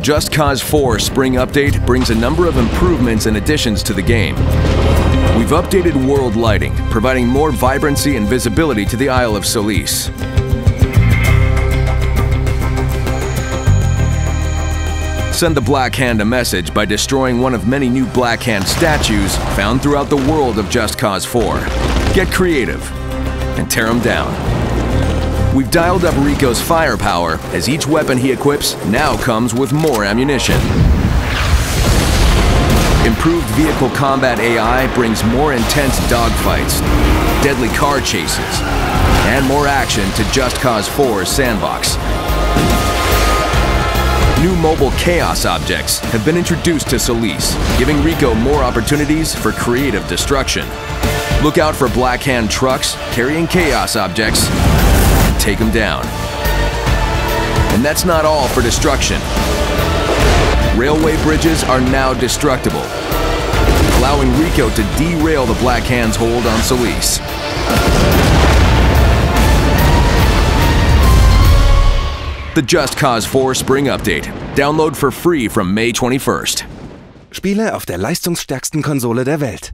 Just Cause 4 Spring Update brings a number of improvements and additions to the game. We've updated world lighting, providing more vibrancy and visibility to the Isle of Solis. Send the Black Hand a message by destroying one of many new Black Hand statues found throughout the world of Just Cause 4. Get creative and tear them down. We've dialed up Rico's firepower as each weapon he equips now comes with more ammunition. Improved vehicle combat AI brings more intense dogfights, deadly car chases, and more action to Just Cause 4's sandbox. New mobile chaos objects have been introduced to Solis, giving Rico more opportunities for creative destruction. Look out for Black Hand trucks carrying chaos objects take them down. And that's not all for destruction. Railway bridges are now destructible, allowing Rico to derail the Black Hand's hold on Solis. The Just Cause 4 Spring Update. Download for free from May 21st. Spiele auf der leistungsstärksten Konsole der Welt.